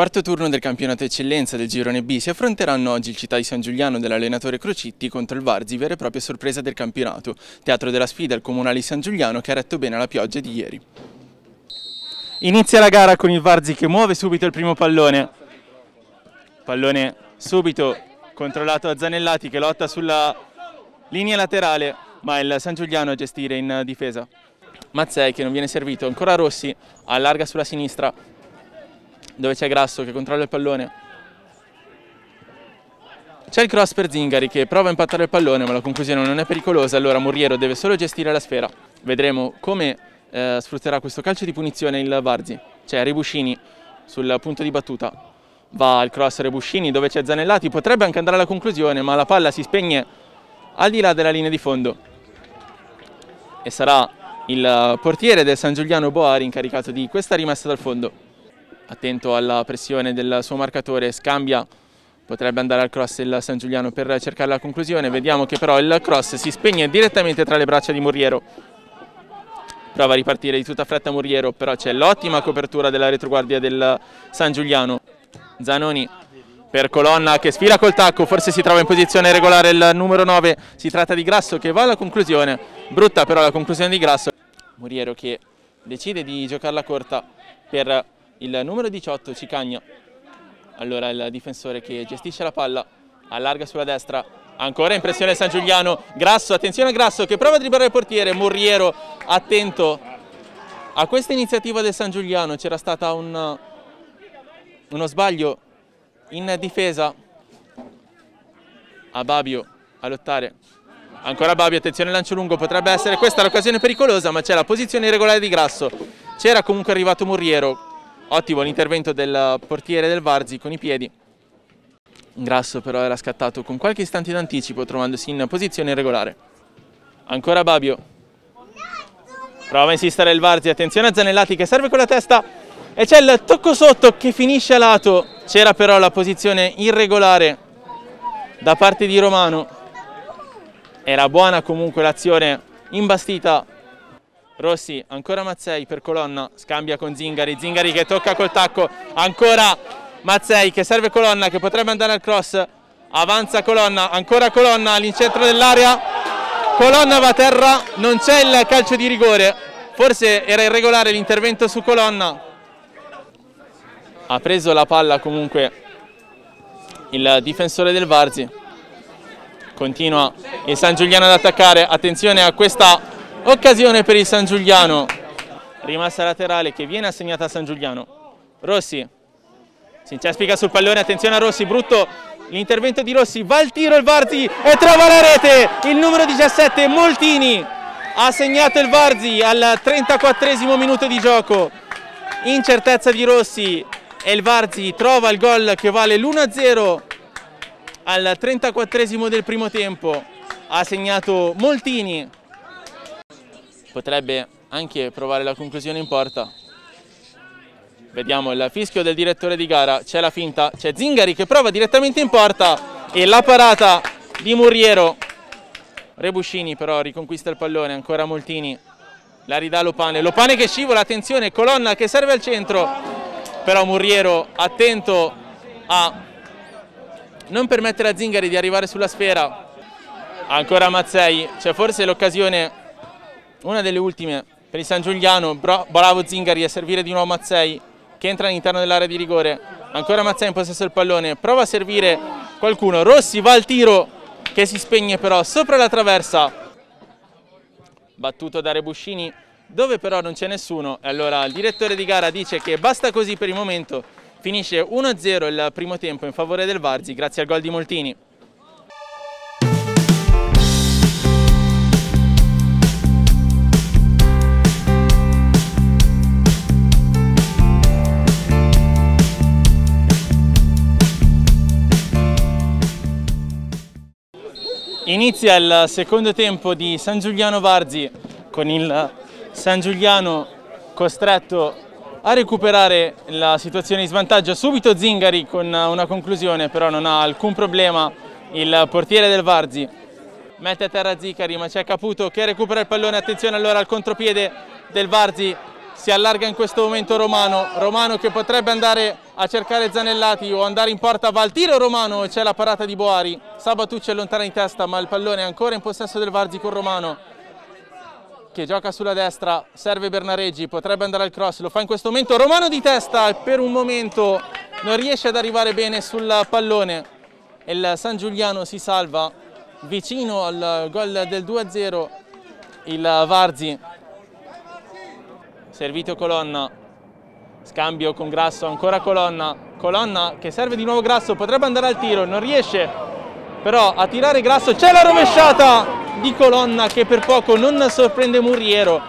Quarto turno del campionato eccellenza del girone B si affronteranno oggi il Città di San Giuliano dell'allenatore Crocitti contro il Varzi, vera e propria sorpresa del campionato. Teatro della sfida il comunale di San Giuliano che ha retto bene alla pioggia di ieri. Inizia la gara con il Varzi che muove subito il primo pallone. Pallone subito controllato da Zanellati che lotta sulla linea laterale, ma il San Giuliano a gestire in difesa. Mazzei che non viene servito, ancora Rossi, allarga sulla sinistra, dove c'è Grasso che controlla il pallone. C'è il cross per Zingari che prova a impattare il pallone ma la conclusione non è pericolosa, allora Murriero deve solo gestire la sfera. Vedremo come eh, sfrutterà questo calcio di punizione il Varzi. C'è Rebuscini sul punto di battuta, va al cross Rebuscini dove c'è Zanellati, potrebbe anche andare alla conclusione ma la palla si spegne al di là della linea di fondo. E sarà il portiere del San Giuliano Boari incaricato di questa rimessa dal fondo attento alla pressione del suo marcatore, scambia, potrebbe andare al cross il San Giuliano per cercare la conclusione, vediamo che però il cross si spegne direttamente tra le braccia di Murriero, prova a ripartire di tutta fretta Murriero, però c'è l'ottima copertura della retroguardia del San Giuliano, Zanoni per Colonna che sfila col tacco, forse si trova in posizione regolare il numero 9, si tratta di Grasso che va alla conclusione, brutta però la conclusione di Grasso, Murriero che decide di giocarla corta per il numero 18 Cicagna, allora il difensore che gestisce la palla, allarga sulla destra, ancora in pressione San Giuliano, Grasso, attenzione a Grasso che prova a dribblare il portiere, Murriero attento a questa iniziativa del San Giuliano, c'era stato un, uno sbaglio in difesa. A Babio a lottare. Ancora Babio, attenzione lancio lungo, potrebbe essere questa l'occasione pericolosa ma c'è la posizione irregolare di Grasso. C'era comunque arrivato Murriero Ottimo l'intervento del portiere del Varzi con i piedi. Grasso però era scattato con qualche istante d'anticipo trovandosi in posizione regolare. Ancora Babio. Prova a insistere il Varzi, attenzione a Zanellati che serve con la testa e c'è il tocco sotto che finisce a lato. C'era però la posizione irregolare da parte di Romano. Era buona comunque l'azione imbastita Rossi, ancora Mazzei per Colonna, scambia con Zingari, Zingari che tocca col tacco, ancora Mazzei che serve Colonna che potrebbe andare al cross, avanza Colonna, ancora Colonna all'incentro dell'area, Colonna va a terra, non c'è il calcio di rigore, forse era irregolare l'intervento su Colonna, ha preso la palla comunque il difensore del Varzi, continua il San Giuliano ad attaccare, attenzione a questa Occasione per il San Giuliano. Rimassa laterale che viene assegnata a San Giuliano. Rossi. Si incespica sul pallone, attenzione a Rossi, brutto l'intervento di Rossi, va il tiro il Varzi e trova la rete. Il numero 17 Moltini ha segnato il Varzi al 34 minuto di gioco. Incertezza di Rossi e il Varzi trova il gol che vale l'1-0 al 34 del primo tempo. Ha segnato Moltini potrebbe anche provare la conclusione in porta. Vediamo il fischio del direttore di gara, c'è la finta, c'è Zingari che prova direttamente in porta e la parata di Murriero. Rebuscini però riconquista il pallone, ancora Moltini, la ridà Lopane, Lopane che scivola, attenzione, colonna che serve al centro, però Murriero attento a non permettere a Zingari di arrivare sulla sfera. Ancora Mazzei, c'è forse l'occasione una delle ultime per il San Giuliano, bravo Zingari a servire di nuovo Mazzei che entra all'interno dell'area di rigore, ancora Mazzei in possesso del pallone, prova a servire qualcuno, Rossi va al tiro che si spegne però sopra la traversa, battuto da Rebuscini dove però non c'è nessuno. E allora il direttore di gara dice che basta così per il momento, finisce 1-0 il primo tempo in favore del Varzi grazie al gol di Moltini. Inizia il secondo tempo di San Giuliano Varzi con il San Giuliano costretto a recuperare la situazione di svantaggio. Subito Zingari con una conclusione, però non ha alcun problema il portiere del Varzi. Mette a terra Zicari, ma c'è Caputo che recupera il pallone. Attenzione allora al contropiede del Varzi. Si allarga in questo momento Romano. Romano che potrebbe andare a cercare Zanellati o andare in porta va al tiro Romano c'è la parata di Boari. Sabatucci allontana in testa ma il pallone è ancora in possesso del Varzi con Romano che gioca sulla destra serve Bernareggi potrebbe andare al cross lo fa in questo momento Romano di testa per un momento non riesce ad arrivare bene sul pallone. Il San Giuliano si salva vicino al gol del 2-0 il Varzi. Servito Colonna Scambio con Grasso, ancora Colonna. Colonna che serve di nuovo Grasso, potrebbe andare al tiro, non riesce però a tirare Grasso. C'è la rovesciata di Colonna che per poco non sorprende Murriero.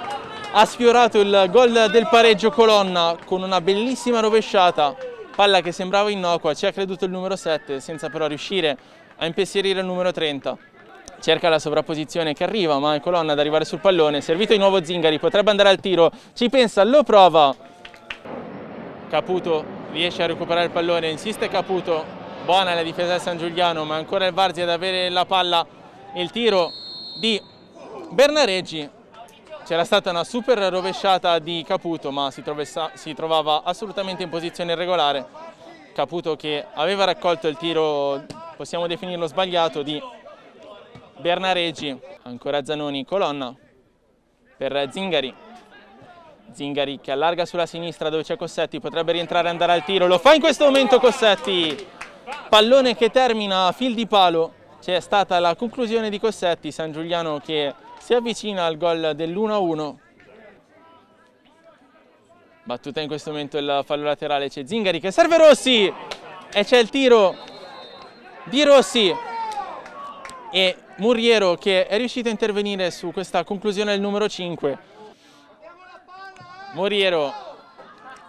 Ha sfiorato il gol del pareggio Colonna con una bellissima rovesciata. Palla che sembrava innocua, ci ha creduto il numero 7 senza però riuscire a impensierire il numero 30 cerca la sovrapposizione che arriva, ma è colonna ad arrivare sul pallone, servito di nuovo Zingari, potrebbe andare al tiro, ci pensa, lo prova, Caputo riesce a recuperare il pallone, insiste Caputo, buona la difesa del San Giuliano, ma ancora il Varzi ad avere la palla, il tiro di Bernareggi. C'era stata una super rovesciata di Caputo, ma si, si trovava assolutamente in posizione irregolare. Caputo che aveva raccolto il tiro, possiamo definirlo sbagliato, di Bernareggi. Ancora Zanoni, colonna per Zingari. Zingari che allarga sulla sinistra dove c'è Cossetti, potrebbe rientrare e andare al tiro, lo fa in questo momento Cossetti, pallone che termina a fil di palo, c'è stata la conclusione di Cossetti, San Giuliano che si avvicina al gol dell'1-1, battuta in questo momento il fallo laterale, c'è Zingari che serve Rossi e c'è il tiro di Rossi. E Murriero che è riuscito a intervenire su questa conclusione del numero 5 Moriero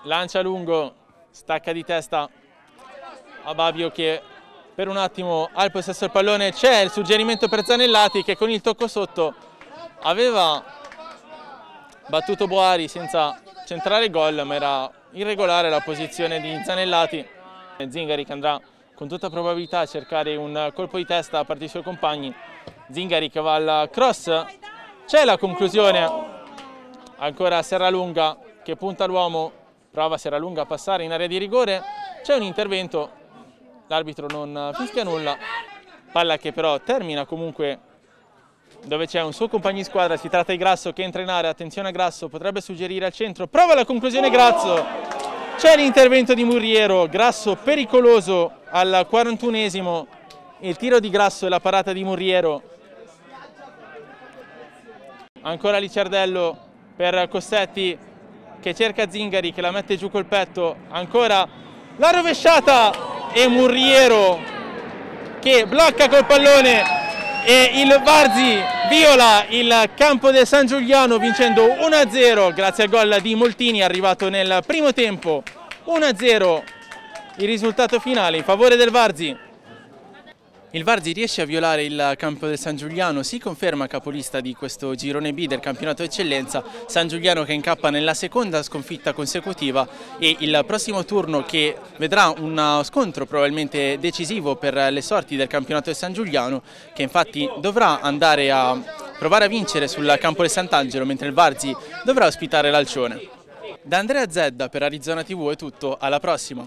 lancia lungo, stacca di testa a Babio che per un attimo ha il possesso del pallone, c'è il suggerimento per Zanellati che con il tocco sotto aveva battuto Boari senza centrare gol ma era irregolare la posizione di Zanellati. Zingari che andrà con tutta probabilità a cercare un colpo di testa da parte dei suoi compagni. Zingari che va al cross, c'è la conclusione ancora Serralunga che punta l'uomo, prova Serralunga a passare in area di rigore, c'è un intervento, l'arbitro non fischia nulla, palla che però termina comunque dove c'è un suo compagno di squadra, si tratta di Grasso che entra in area, attenzione a Grasso, potrebbe suggerire al centro, prova la conclusione Grasso, c'è l'intervento di Murriero, Grasso pericoloso al 41esimo, il tiro di Grasso e la parata di Murriero, ancora Licciardello per Cossetti che cerca Zingari che la mette giù col petto. Ancora la rovesciata e Murriero che blocca col pallone. E il Varzi viola il campo del San Giuliano vincendo 1-0 grazie al gol di Moltini arrivato nel primo tempo 1-0 il risultato finale in favore del Varzi il Varzi riesce a violare il campo del San Giuliano, si conferma capolista di questo girone B del campionato eccellenza, San Giuliano che incappa nella seconda sconfitta consecutiva e il prossimo turno che vedrà uno scontro probabilmente decisivo per le sorti del campionato del San Giuliano che infatti dovrà andare a provare a vincere sul campo del Sant'Angelo mentre il Varzi dovrà ospitare l'Alcione. Da Andrea Zedda per Arizona TV è tutto, alla prossima!